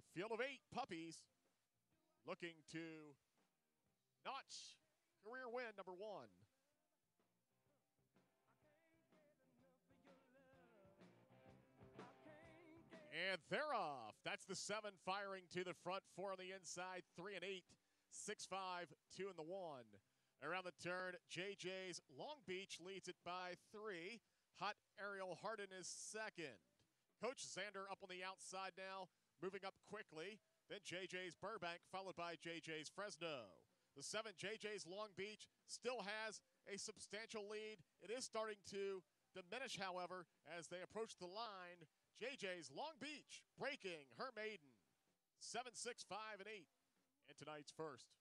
A field of eight puppies looking to notch career win number one. And they're off. That's the seven firing to the front, four on the inside, three and eight, six, five, two and the one. Around the turn, JJ's Long Beach leads it by three. Hot Ariel Hardin is second. Coach Xander up on the outside now, moving up quickly. Then JJ's Burbank, followed by JJ's Fresno. The seven, JJ's Long Beach, still has a substantial lead. It is starting to diminish, however, as they approach the line. JJ's Long Beach breaking her maiden. 7 6 5 and 8 in tonight's first.